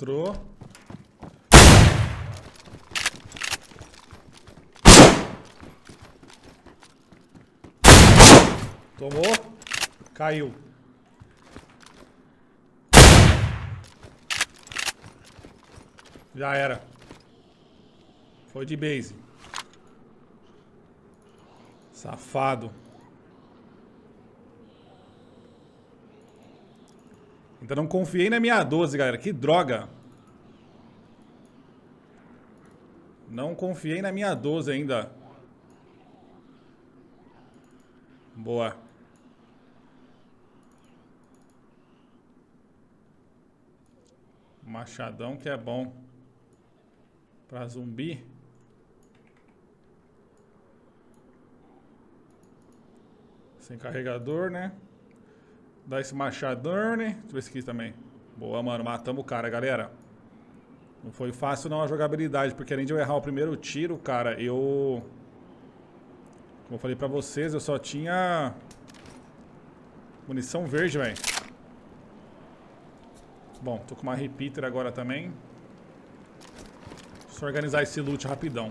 Entrou. Tomou. Caiu. Já era. Foi de base. Safado. Ainda não confiei na minha 12, galera. Que droga. Não confiei na minha 12 ainda. Boa. Machadão que é bom. Pra zumbi. Sem carregador, né? Dá esse machadão, né? Deixa eu ver esse aqui também. Boa, mano. Matamos o cara, galera. Não foi fácil não a jogabilidade, porque além de eu errar o primeiro tiro, cara, eu... Como eu falei pra vocês, eu só tinha... Munição verde, velho. Bom, tô com uma repeater agora também. Só organizar esse loot rapidão.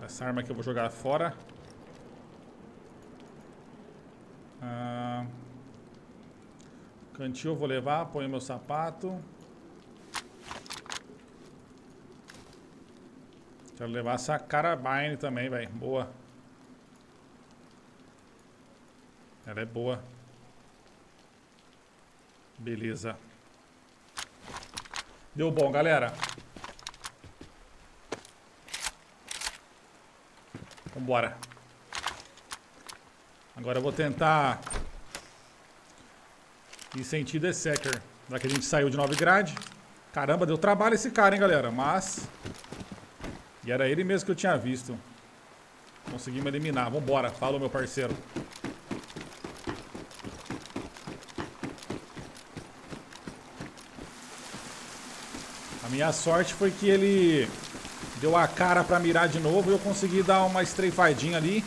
Essa arma aqui eu vou jogar fora. Cantil vou levar, ponho meu sapato. Quero levar essa carabine também, velho. Boa. Ela é boa. Beleza. Deu bom, galera. Vambora. Agora eu vou tentar ir sentido é Secker. Já que a gente saiu de Novigrad. Caramba, deu trabalho esse cara, hein, galera. Mas... E era ele mesmo que eu tinha visto. Conseguimos eliminar. Vambora. Fala, meu parceiro. A minha sorte foi que ele deu a cara pra mirar de novo e eu consegui dar uma estreifadinha ali.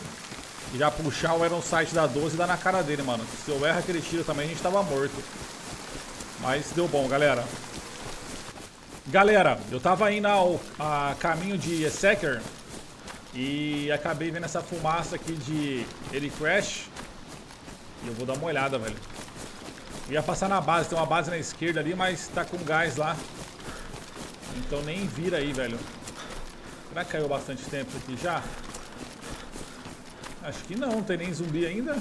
E já puxar o Iron Sight da 12 e dar na cara dele, mano. Se eu erro aquele tiro também, a gente tava morto. Mas deu bom, galera. Galera, eu tava indo ao a caminho de Secker e acabei vendo essa fumaça aqui de ele crash. E eu vou dar uma olhada, velho. Ia passar na base, tem uma base na esquerda ali, mas tá com gás lá. Então nem vira aí, velho. Será que caiu bastante tempo aqui já? Acho que não, não tem nem zumbi ainda.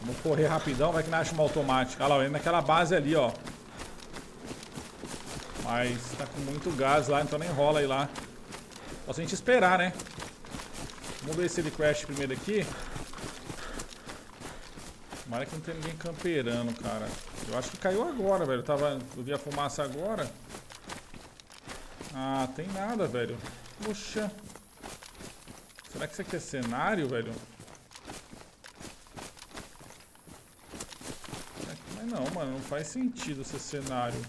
Vamos correr rapidão, vai que acha uma automática. Olha lá, indo naquela base ali, ó. Mas tá com muito gás lá, então nem rola aí lá. Só se a gente esperar, né? Vamos ver se ele crash primeiro aqui. Tomara que não tem ninguém camperando, cara. Eu acho que caiu agora, velho. Eu, tava, eu vi a fumaça agora. Ah, tem nada, velho. Poxa. Será que isso aqui é cenário, velho? Mas não, mano. Não faz sentido ser cenário.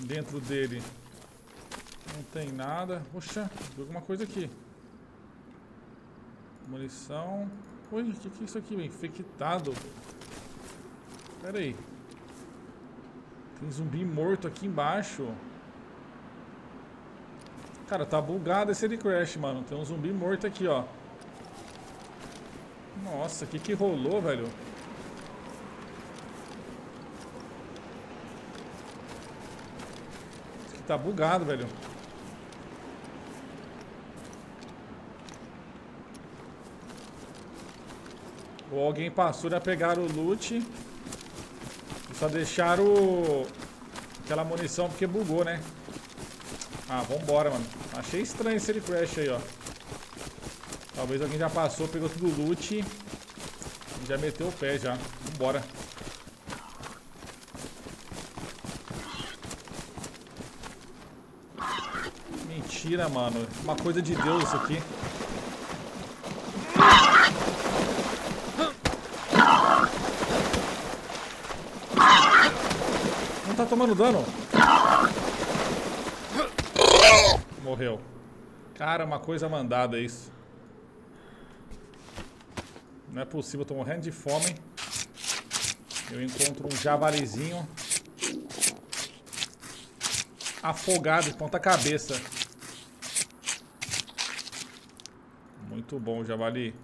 Dentro dele. Não tem nada. Poxa, tem alguma coisa aqui. Munição. Ui, o que, que é isso aqui, Infectado. Pera aí. Tem zumbi morto aqui embaixo. Cara, tá bugado esse crash, mano. Tem um zumbi morto aqui, ó. Nossa, o que que rolou, velho? Isso aqui tá bugado, velho. Ou alguém passou e pegaram o loot e só deixaram o... aquela munição porque bugou, né? Ah, vambora, mano. Achei estranho esse crash aí, ó. Talvez alguém já passou, pegou tudo o loot e já meteu o pé já. Vambora. Mentira, mano. Uma coisa de Deus isso aqui. Não tá tomando dano. Morreu. Cara, uma coisa mandada isso. Não é possível, eu tô morrendo de fome. Eu encontro um javalizinho. Afogado de ponta cabeça. Muito bom, javali.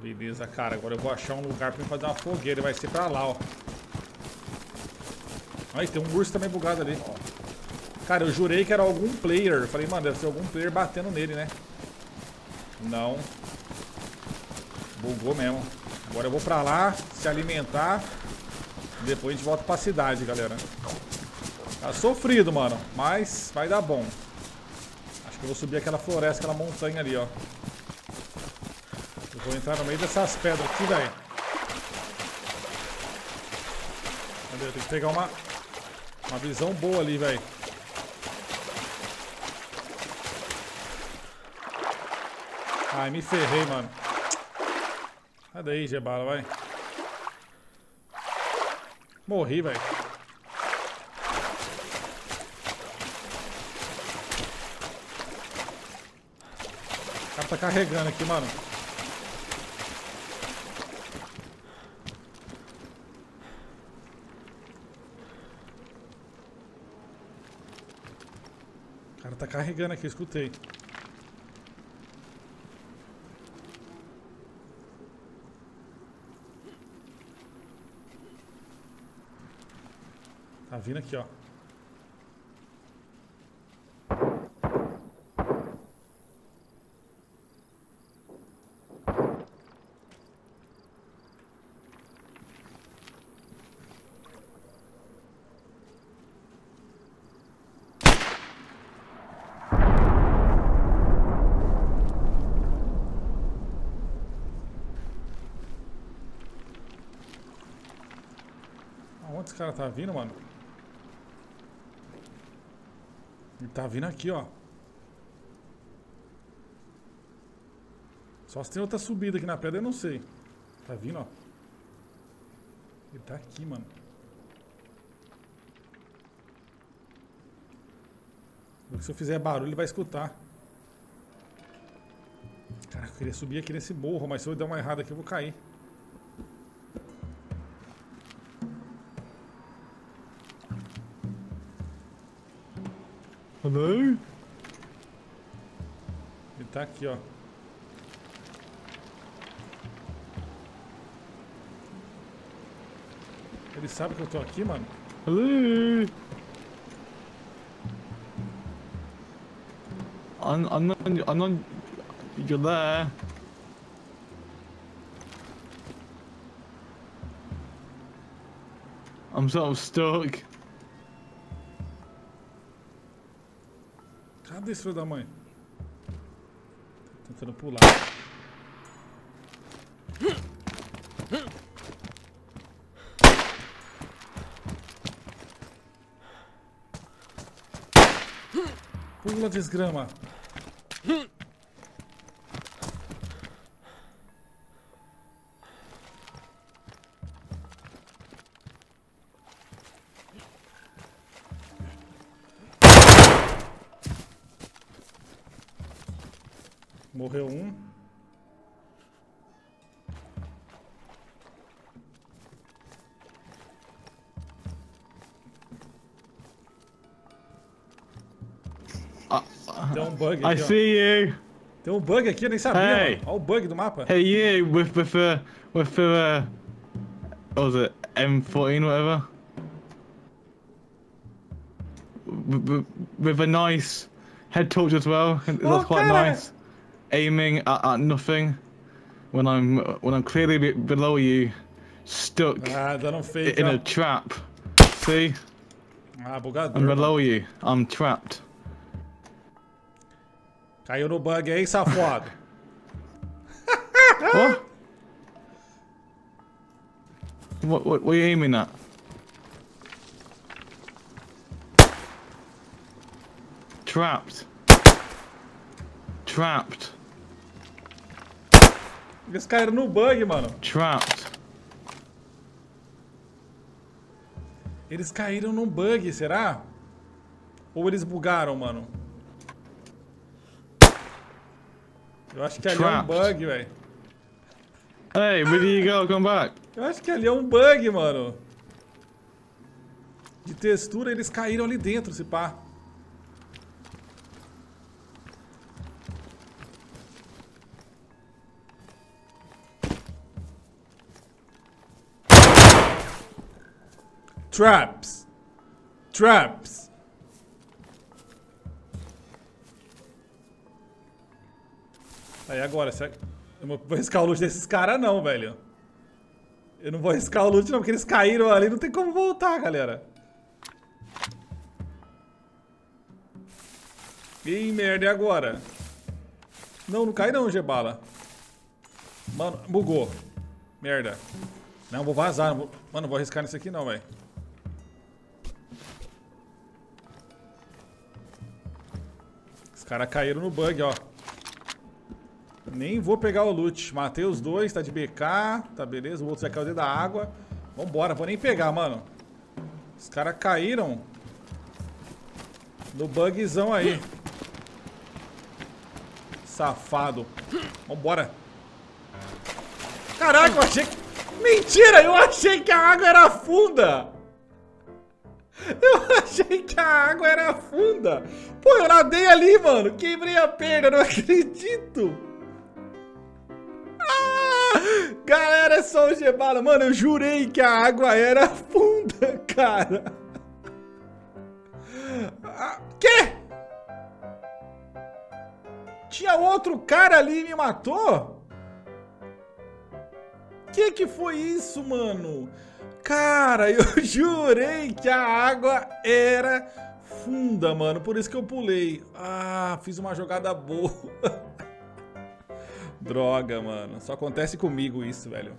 Beleza, cara. Agora eu vou achar um lugar pra fazer uma fogueira. Vai ser pra lá, ó. Aí, tem um urso também bugado ali. Cara, eu jurei que era algum player. falei, mano, deve ser algum player batendo nele, né? Não. Bugou mesmo. Agora eu vou pra lá, se alimentar. Depois a gente volta pra cidade, galera. Tá sofrido, mano. Mas vai dar bom. Acho que eu vou subir aquela floresta, aquela montanha ali, ó. Eu vou entrar no meio dessas pedras aqui, velho. Cadê? Eu tenho que pegar uma, uma visão boa ali, velho. Ai, me ferrei, mano. Sai daí, Gebala, vai. Morri, velho. O cara tá carregando aqui, mano. Cara tá carregando aqui, escutei. Tá vindo aqui, ó. Aonde esse cara tá vindo, mano? Ele tá vindo aqui, ó. Só se tem outra subida aqui na pedra, eu não sei. Tá vindo, ó. Ele tá aqui, mano. Se eu fizer barulho, ele vai escutar. Caraca, eu queria subir aqui nesse morro, mas se eu der uma errada aqui, eu vou cair. Hello? Ele tá aqui, ó. Ele sabe que eu tô aqui, mano? Hello? I'm, I'm not, I'm not, you're there. I'm sort of stuck. Cadê esse filho da mãe? Tá tentando pular. Pula, desgrama. Morreu um. Uh, Tem um bug I aqui, ó. see you. Tem um bug aqui, eu nem sabia, Hey. mano. Olha o bug do mapa. Hey, you with with uh with the uh, what was it M14 whatever? With, with, with a nice head torch as well. It looks quite nice. Aiming at, at nothing when I'm when I'm clearly be- below you, stuck Ah, in a trap. See, Ah. I'm below you. I'm trapped. Caiu no bug aí, safado. what? What, what? What are you aiming at? Trapped. Trapped. Eles caíram no bug, mano. Trapped. Eles caíram num bug, será? Ou eles bugaram, mano? Eu acho que ali é um bug, velho. Hey, where do you go? Come back. Eu acho que ali é um bug, mano. De textura, eles caíram ali dentro, se pá. Traps. Traps. Aí agora, será que... Eu não vou arriscar o loot desses caras não, velho. Eu não vou arriscar o loot não, porque eles caíram ali, não tem como voltar, galera. Ih, merda, e agora? Não, não cai não, Gebala. Mano, bugou. Merda. Não, vou vazar. Não vou... Mano, não vou arriscar nisso aqui não, velho. Caras caíram no bug, ó. Nem vou pegar o loot. Matei os dois, tá de BK. Tá beleza, o outro já caiu dentro da água. Vambora, vou nem pegar, mano. Os caras caíram no bugzão aí. Safado. Vambora. Caraca, eu achei que... Mentira, eu achei que a água era funda. Eu achei que a água era funda. Pô, eu nadei ali, mano. Quebrei a perna, não acredito. Ah! Galera, é só o Gebala. Mano, eu jurei que a água era funda, cara. Ah, quê? Tinha outro cara ali e me matou? Que que foi isso, mano? Cara, eu jurei que a água era funda, mano. Por isso que eu pulei. Ah, fiz uma jogada boa. Droga, mano. Só acontece comigo isso, velho.